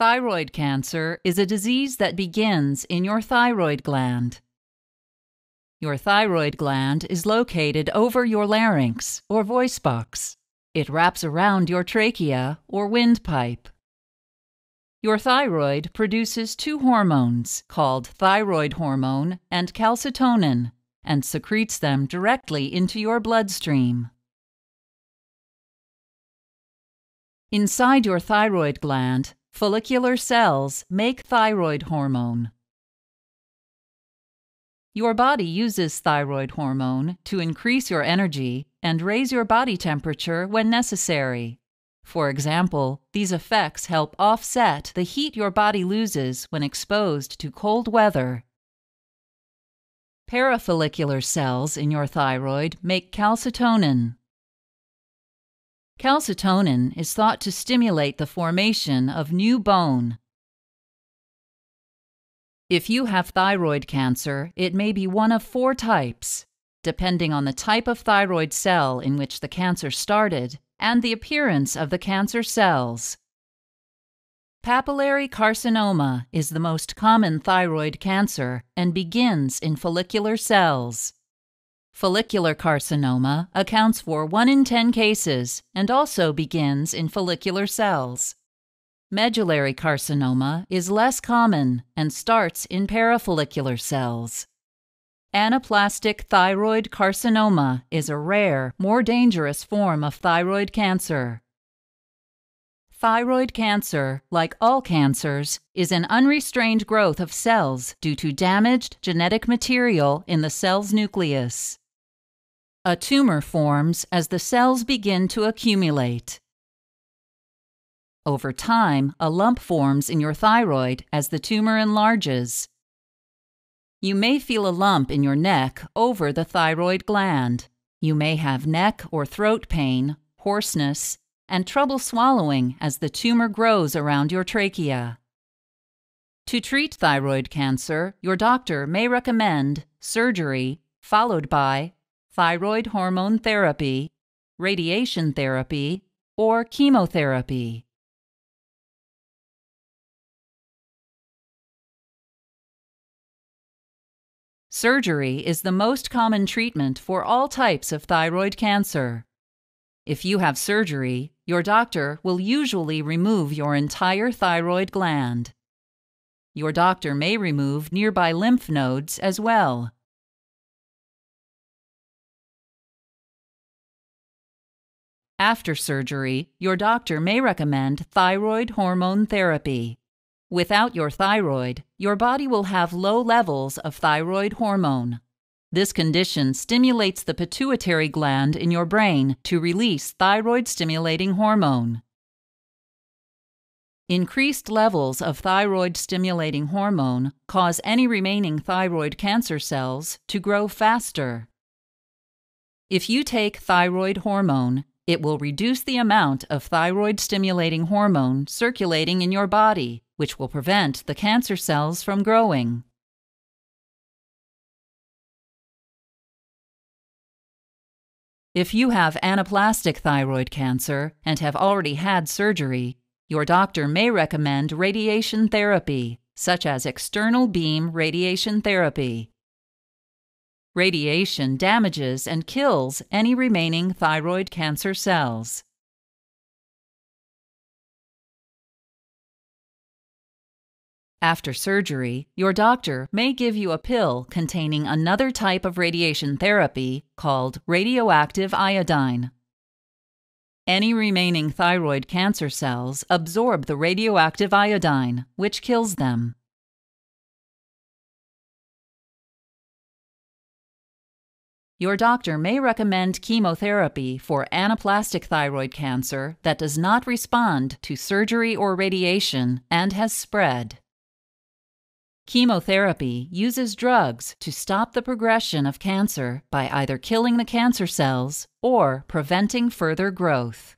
Thyroid cancer is a disease that begins in your thyroid gland. Your thyroid gland is located over your larynx or voice box. It wraps around your trachea or windpipe. Your thyroid produces two hormones called thyroid hormone and calcitonin and secretes them directly into your bloodstream. Inside your thyroid gland, Follicular cells make thyroid hormone. Your body uses thyroid hormone to increase your energy and raise your body temperature when necessary. For example, these effects help offset the heat your body loses when exposed to cold weather. Parafollicular cells in your thyroid make calcitonin, Calcitonin is thought to stimulate the formation of new bone. If you have thyroid cancer, it may be one of four types, depending on the type of thyroid cell in which the cancer started and the appearance of the cancer cells. Papillary carcinoma is the most common thyroid cancer and begins in follicular cells. Follicular carcinoma accounts for 1 in 10 cases and also begins in follicular cells. Medullary carcinoma is less common and starts in parafollicular cells. Anaplastic thyroid carcinoma is a rare, more dangerous form of thyroid cancer. Thyroid cancer, like all cancers, is an unrestrained growth of cells due to damaged genetic material in the cell's nucleus. A tumor forms as the cells begin to accumulate. Over time, a lump forms in your thyroid as the tumor enlarges. You may feel a lump in your neck over the thyroid gland. You may have neck or throat pain, hoarseness, and trouble swallowing as the tumor grows around your trachea. To treat thyroid cancer, your doctor may recommend surgery followed by thyroid hormone therapy, radiation therapy, or chemotherapy. Surgery is the most common treatment for all types of thyroid cancer. If you have surgery, your doctor will usually remove your entire thyroid gland. Your doctor may remove nearby lymph nodes as well. After surgery, your doctor may recommend thyroid hormone therapy. Without your thyroid, your body will have low levels of thyroid hormone. This condition stimulates the pituitary gland in your brain to release thyroid stimulating hormone. Increased levels of thyroid stimulating hormone cause any remaining thyroid cancer cells to grow faster. If you take thyroid hormone, it will reduce the amount of thyroid stimulating hormone circulating in your body, which will prevent the cancer cells from growing. If you have anaplastic thyroid cancer and have already had surgery, your doctor may recommend radiation therapy, such as external beam radiation therapy. Radiation damages and kills any remaining thyroid cancer cells. After surgery, your doctor may give you a pill containing another type of radiation therapy called radioactive iodine. Any remaining thyroid cancer cells absorb the radioactive iodine, which kills them. Your doctor may recommend chemotherapy for anaplastic thyroid cancer that does not respond to surgery or radiation and has spread. Chemotherapy uses drugs to stop the progression of cancer by either killing the cancer cells or preventing further growth.